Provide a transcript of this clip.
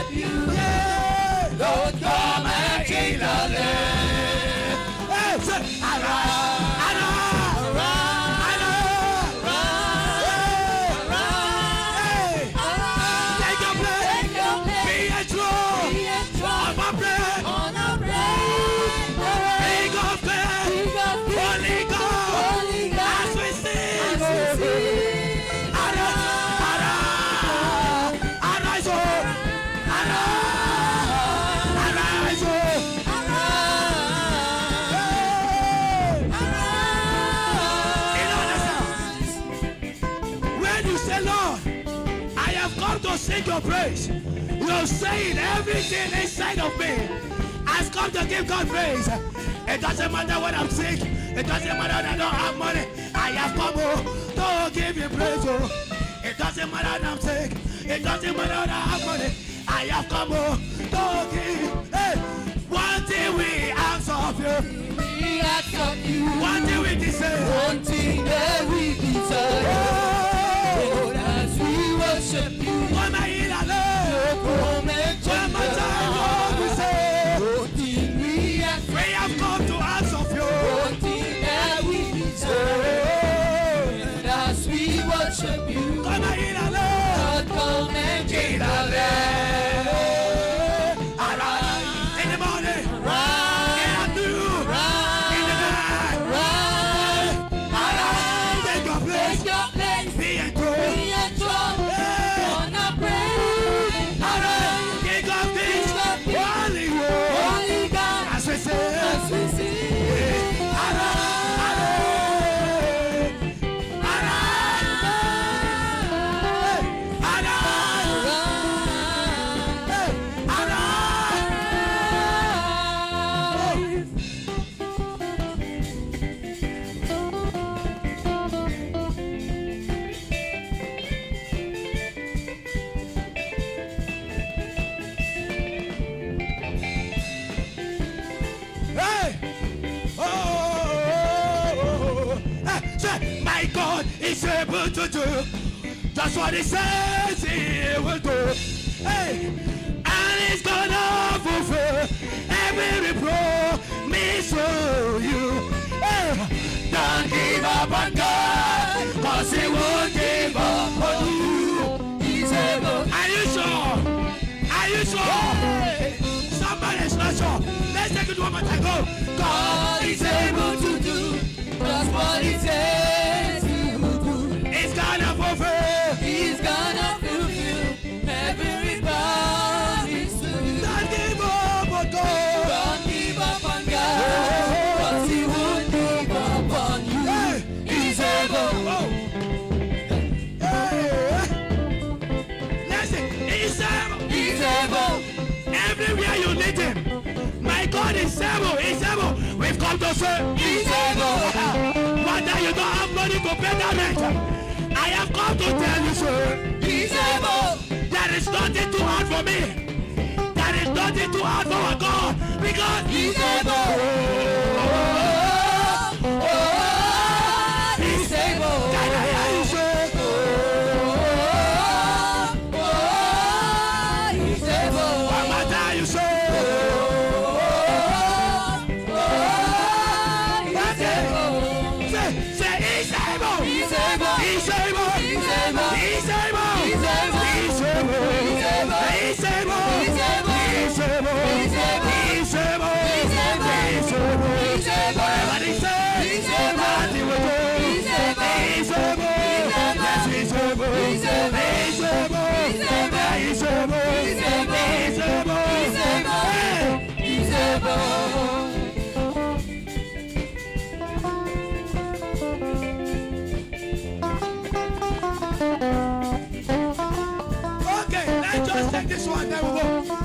Let you. To praise. You're saying everything inside of me has come to give God praise. It doesn't matter when I'm sick. It doesn't matter that I don't have money. I have come oh, to give you praise. Oh. It doesn't matter that I'm sick. It doesn't matter that I have money. I have come oh, to give. Hey, one thing we ask of you. We ask of you worship you, Come and heal come and. Arise in the morning. In the. Take your place. take your place. God is able to do just what He says He will do. Hey, and He's gonna fulfill every promise to you. Hey, don't give up on God, cause He won't give up on you. He's able. Are you sure? Are you sure? Somebody's not sure. Let's take it one more time. Go. God God is able to do just what He says able. Everywhere you need him. My God is able. He's able. We've come to say. He's able. Whether you don't have money to pay the rent. I have come to tell you, sir. He's able. There is nothing too hard for me. There is nothing too hard for our God. Because He's able. This one. There we go.